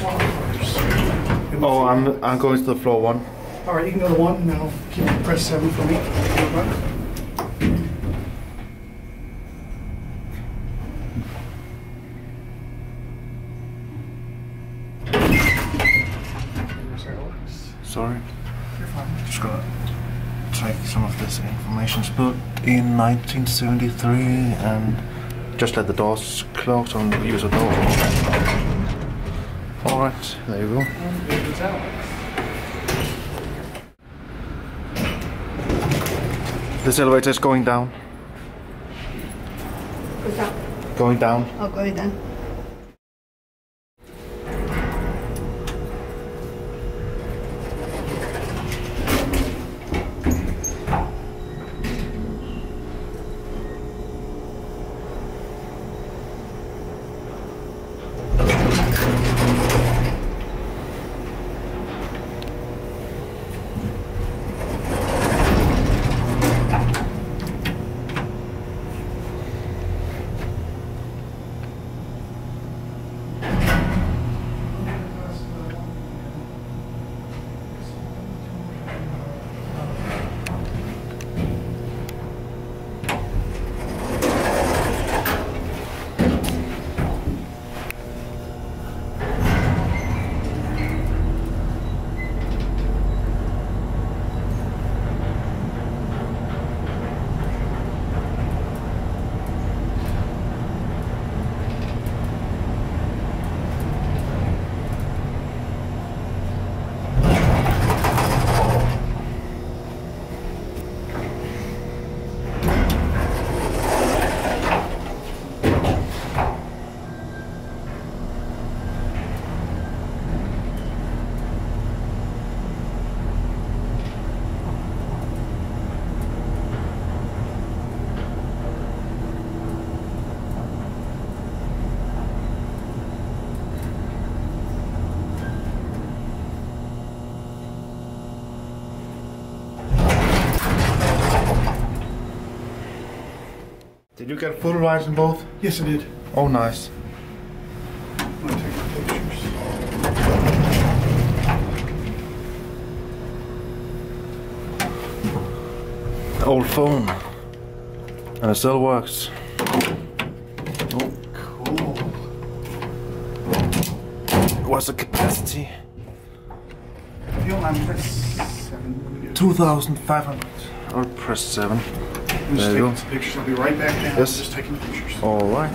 swap first. Oh, I'm I'm going to the floor one. All right, you can go to one, and now keep press seven for me. Sorry. You're fine. Just gotta take some of this information. It's built in 1973 and just let the doors close and use a door. Alright, there you go. And it is out. This elevator is going down. Going down. I'll go then. Did you get full rides in both? Yes, I did. Oh, nice. I'm gonna take the pictures. Old phone. And it still works. Oh, cool. What's the capacity? If you press seven. when we get- 2,500. I'll press 7. I'm just there you go. Pictures. I'll be right back down. Yes. I'm just taking pictures. All right.